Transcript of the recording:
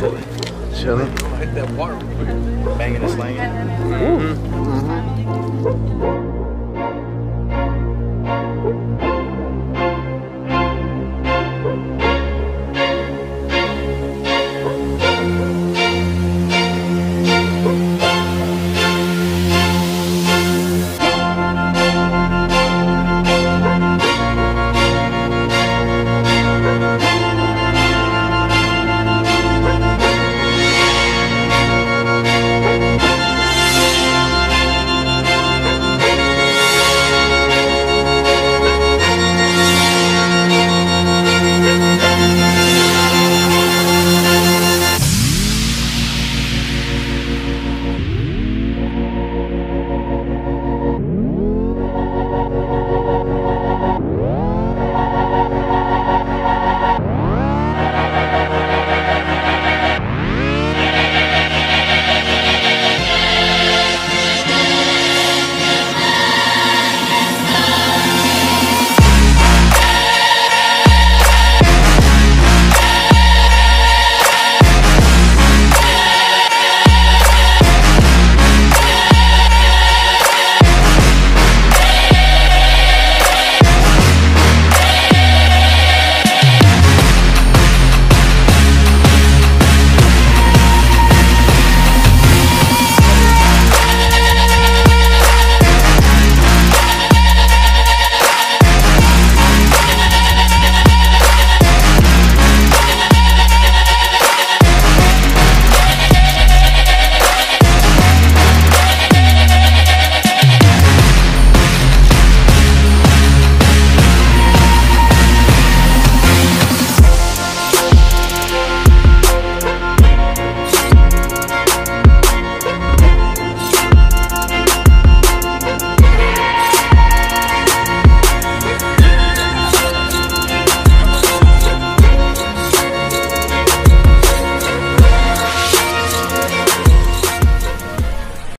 chilling. Chilling. Hit that water, banging and slanging.